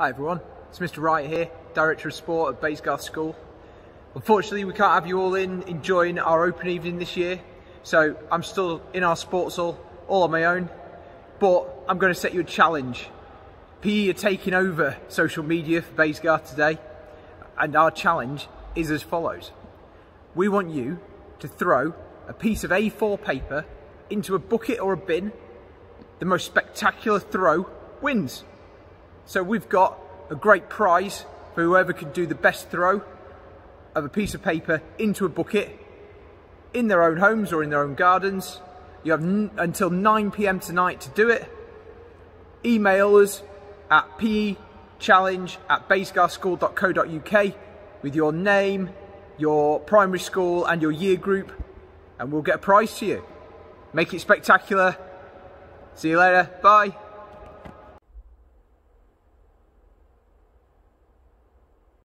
Hi everyone, it's Mr Wright here, Director of Sport at Baysgarth School. Unfortunately we can't have you all in enjoying our open evening this year, so I'm still in our sports hall, all on my own, but I'm going to set you a challenge. PE are taking over social media for Baysgarth today, and our challenge is as follows. We want you to throw a piece of A4 paper into a bucket or a bin. The most spectacular throw wins. So we've got a great prize for whoever can do the best throw of a piece of paper into a bucket in their own homes or in their own gardens. You have until 9pm tonight to do it. Email us at pechallenge at baysgarthschool.co.uk with your name, your primary school and your year group and we'll get a prize to you. Make it spectacular. See you later. Bye.